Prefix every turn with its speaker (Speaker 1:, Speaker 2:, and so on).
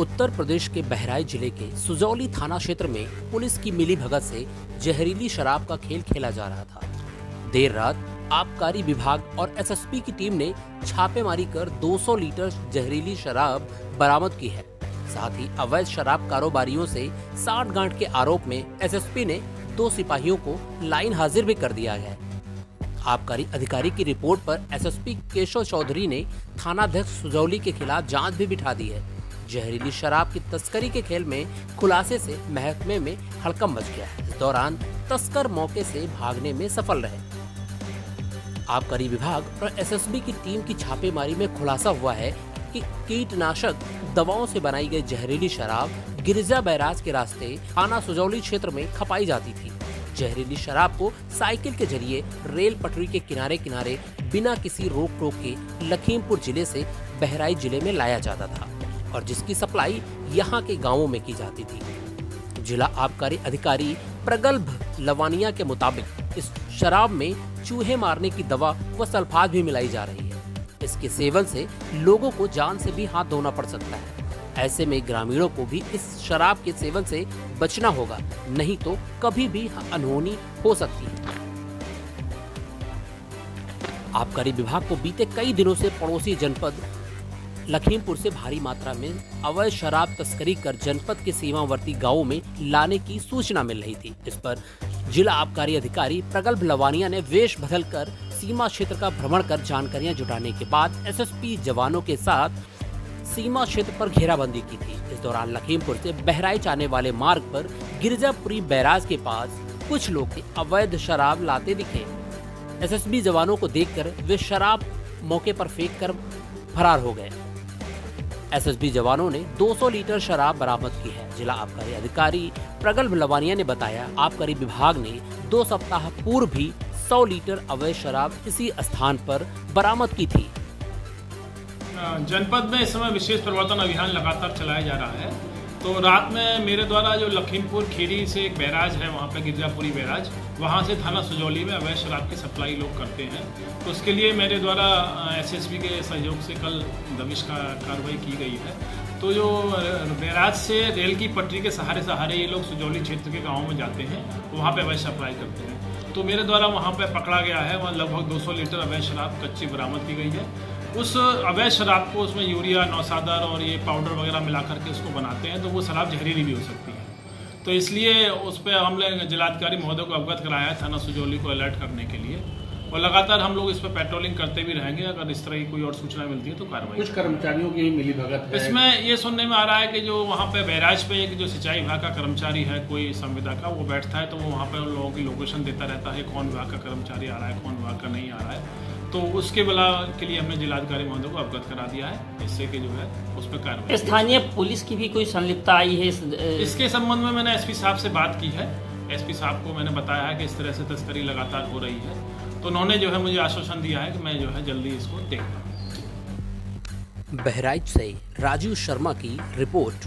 Speaker 1: उत्तर प्रदेश के बहराइच ज़िले के सुजौली थाना क्षेत्र में पुलिस की मिली भगत से जहरीली शराब का खेल खेला जा रहा था। देर रात, आबकारी विभाग और एसएसपी की टीम ने छापेमारी कर 200 लीटर जहरीली शराब बरामद की है। साथ ही अवैध शराब कारोबारियों से साठ गांठ के आरोप में एसएसपी ने दो सिपाहियों को लाइन हाजिर भी कर दिया है। आबकारी अधिकारी की रिपोर्ट पर एसएसपी केशव चौधरी ने थानाध्यक्ष सुजौली के खिलाफ जाँच भी बिठा दी है। जहरीली शराब की तस्करी के खेल में खुलासे से महकमे में हड़कम मच गया। इस दौरान तस्कर मौके से भागने में सफल रहे। आबकारी विभाग और एसएसबी की टीम की छापेमारी में खुलासा हुआ है कि कीटनाशक दवाओं से बनाई गई जहरीली शराब गिरिजा बैराज के रास्ते थाना सुजौली क्षेत्र में खपाई जाती थी। जहरीली शराब को साइकिल के ज़रिए रेल पटरी के किनारे किनारे बिना किसी रोक टोक के लखीमपुर ज़िले से बहराइच ज़िले में लाया जाता था। और जिसकी सप्लाई यहाँ के गाँवों में की जाती थी। जिला आबकारी अधिकारी प्रगल्भ लवानिया के मुताबिक इस शराब में चूहे मारने की दवा व सल्फात भी मिलाई जा रही है। इसके सेवन से लोगों को जान से भी हाथ धोना पड़ सकता है। ऐसे में ग्रामीणों को भी इस शराब के सेवन से बचना होगा, नहीं तो कभी भी अनहोनी हो सकती है। आबकारी विभाग को बीते कई दिनों से पड़ोसी जनपद लखीमपुर से भारी मात्रा में अवैध शराब तस्करी कर जनपद के सीमावर्ती गाँवों में लाने की सूचना मिल रही थी। इस पर जिला आबकारी अधिकारी प्रगल्भ लवानिया ने वेश बदल कर सीमा क्षेत्र का भ्रमण कर जानकारियाँ जुटाने के बाद एसएसपी जवानों के साथ सीमा क्षेत्र पर घेराबंदी की थी। इस दौरान लखीमपुर से बहराइच आने वाले मार्ग पर गिरजापुरी बैराज के पास कुछ लोग अवैध शराब लाते दिखे। एसएसबी जवानों को देखकर वे शराब मौके पर फेंक कर फरार हो गए। एसएसबी जवानों ने 200 लीटर शराब बरामद की है। जिला आबकारी अधिकारी प्रगल्भ लवानिया ने बताया, आबकारी विभाग ने दो सप्ताह पूर्व भी 100 लीटर अवैध शराब इसी स्थान पर बरामद की थी।
Speaker 2: जनपद में इस समय विशेष प्रवर्तन अभियान लगातार चलाया जा रहा है। तो रात में मेरे द्वारा जो लखीमपुर खीरी से एक बैराज है, वहाँ पे गिरजापुरी बैराज, वहाँ से थाना सुजौली में अवैध शराब की सप्लाई लोग करते हैं। तो उसके लिए मेरे द्वारा एसएसबी के सहयोग से कल दबिश का कार्रवाई की गई है। तो जो बैराज से रेल की पटरी के सहारे सहारे ये लोग सुजौली क्षेत्र के गाँव में जाते हैं, वहाँ पर अवैध सप्लाई करते हैं। तो मेरे द्वारा वहाँ पर पकड़ा गया है, वहाँ लगभग दो सौ लीटर अवैध शराब कच्ची बरामद की गई है। उस अवैध शराब को उसमें यूरिया नौसादर और ये पाउडर वगैरह मिला करके उसको बनाते हैं तो वो शराब जहरीली भी हो सकती है। तो इसलिए उस पर हमने जिलाधिकारी महोदय को अवगत कराया थाना सुजौली को अलर्ट करने के लिए और लगातार हम लोग इस पर पेट्रोलिंग करते भी रहेंगे। अगर इस तरह की कोई और सूचना मिलती है तो कार्रवाई
Speaker 3: कुछ कर्मचारियों की मिली भगत
Speaker 2: है। इसमें ये सुनने में आ रहा है कि जो वहाँ पे बैराज पे एक जो सिंचाई विभाग का कर्मचारी है कोई संविदा का वो बैठता है तो वो वहाँ पे उन लोगों की लोकेशन देता रहता है कौन विभाग का कर्मचारी आ रहा है कौन विभाग का नहीं आ रहा है। तो उसके बला के लिए हमने जिलाधिकारी महोदय को अवगत करा दिया है। इससे कि जो है उस पर कार्रवाई
Speaker 4: स्थानीय पुलिस की भी कोई संलिप्तता आई है इस,
Speaker 2: इसके संबंध में मैंने एसपी साहब से बात की है। एसपी साहब को मैंने बताया है कि इस तरह से तस्करी लगातार हो रही है। तो उन्होंने जो है मुझे आश्वासन दिया है कि मैं जो है जल्दी इसको देखता
Speaker 1: बहराइच से राजीव शर्मा की रिपोर्ट।